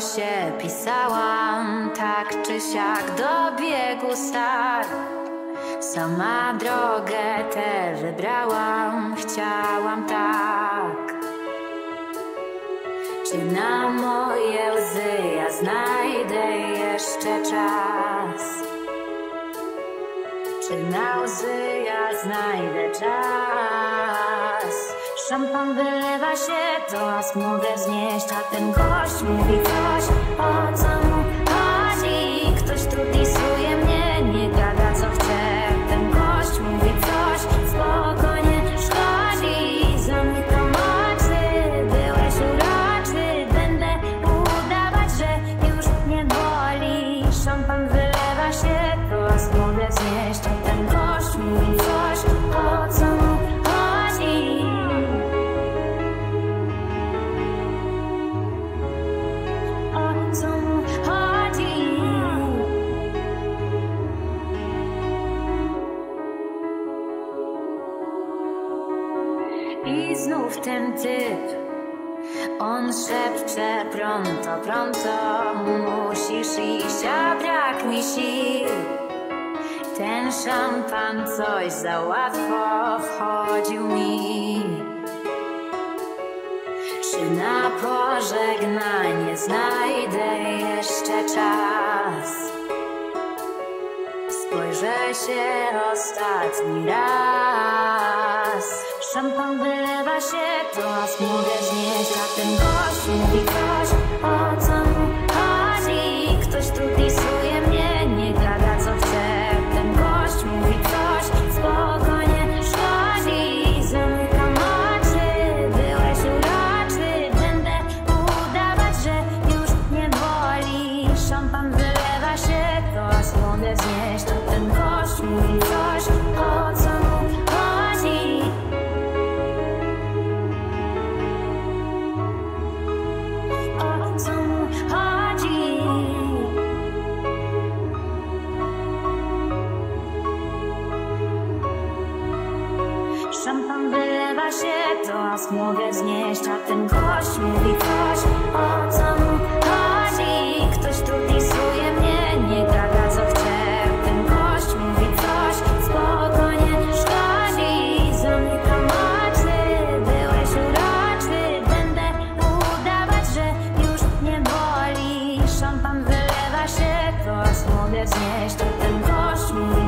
się pisałam, tak czy siak dobiegł start. Sama drogę tę wybrałam, chciałam tak. Czy na moje łzy ja znajdę jeszcze czas? Czy na łzy ja znajdę czas? Szampan wylewa się, to aż mogę znieść, a ten gość mówi coś, o co mu chodzi? Ktoś tu I znów ten typ. On szepcze pronto, pronto Musisz iść, a brak mi sił. Ten szampan coś za łatwo wchodził mi. Czy na pożegnanie znajdę jeszcze czas? Spojrzę się ostatni raz Szampan wylewa się, to aż mogę znieść A ten gość mówi coś, co aż mogę znieść A ten gość mówi coś, o co mu chodzi. Ktoś tu pisuje mnie, nie gada co chce. Ten gość mówi coś, spokojnie szkodzi. Zamykam oczy, byłeś uroczy. Będę udawać, że już nie boli. Szampan wylewa się, to aż mogę znieść A ten gość mówi